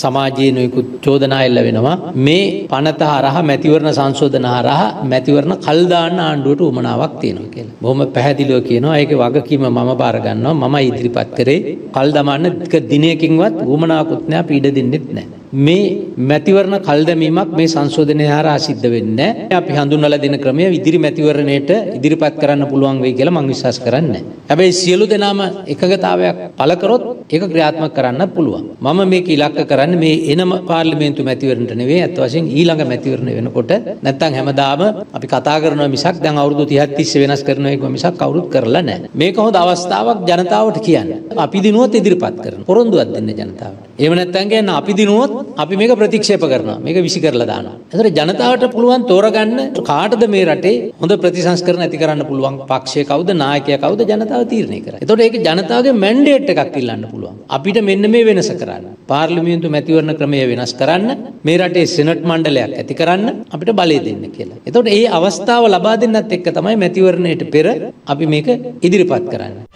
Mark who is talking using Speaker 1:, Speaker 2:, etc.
Speaker 1: සමාජයේ නොයෙකුත් චෝදනා එල්ල වෙනවා මේ පනත හරහා මැතිවරණ සංශෝධන හරහා මැතිවරණ කල් දාන්න ආණ්ඩුවට උමනාවක් තියෙනවා කියලා. බොහොම පැහැදිලිව කියනවා ඒකේ වගකීම මම බාර ගන්නවා මම ඉදිරිපත් කරේ කල් දමන්න දිනයකින්වත් උමනාවකුත් නෑ පීඩ දෙන්නෙත් නෑ. මේ මැතිවරණ කල් දැමීමක් මේ සංශෝධනය හරහා සිද්ධ වෙන්නේ අපි හඳුන්වලා දෙන ක්‍රමය ඉදිරි මැතිවරණයට ඉදිරිපත් කරන්න පුළුවන් වෙයි කියලා මම විශ්වාස කරන්නේ. හැබැයි සියලු දෙනාම එකගතාවයක් පළ කරොත් ඒක ක්‍රියාත්මක කරන්න පුළුවන්. මම මේක ඉලක්ක කරන්නේ මේ එනම පාර්ලිමේන්තු මැතිවරණට නෙවෙයි අත් වශයෙන් ඊළඟ මැතිවරණ වෙනකොට නැත්තම් හැමදාම අපි කතා කරනවා මිසක් දැන් අවුරුදු 30ක් තිස්සේ වෙනස් කරනවා එක මිසක් කවුරුත් කරලා නැහැ. මේක හොඳ අවස්ථාවක් ජනතාවට කියන්න. අපි දිනුවොත් ඉදිරිපත් කරනවා. පොරොන්දුවක් දෙන්න ජනතාවට. එහෙම නැත්තම් කියන්නේ අපි දිනුවොත් අපි මේක ප්‍රතික්ෂේප කරනවා මේක විසි කරලා දානවා. එතකොට ජනතාවට පුළුවන් තෝරගන්න කාටද මේ රටේ හොඳ ප්‍රතිසංස්කරණ ඇති කරන්න පුළුවන් පක්ෂය කවුද නායකයා කවුද ජනතාව තීරණය කරන්නේ. එතකොට ඒක ජනතාවගේ මැන්ඩේට් එකක් ඉල්ලන්න පුළුවන්. අපිට මෙන්න මේ වෙනස කරන්න. පාර්ලිමේන්තු මැතිවරණ ක්‍රමය වෙනස් කරන්න මේ රටේ සෙනට් මණ්ඩලයක් ඇති කරන්න අපිට බලය දෙන්න කියලා. එතකොට ඒ අවස්ථාව ලබා දෙන්නත් එක්ක තමයි මැතිවරණයට පෙර අපි මේක ඉදිරිපත් කරන්නේ.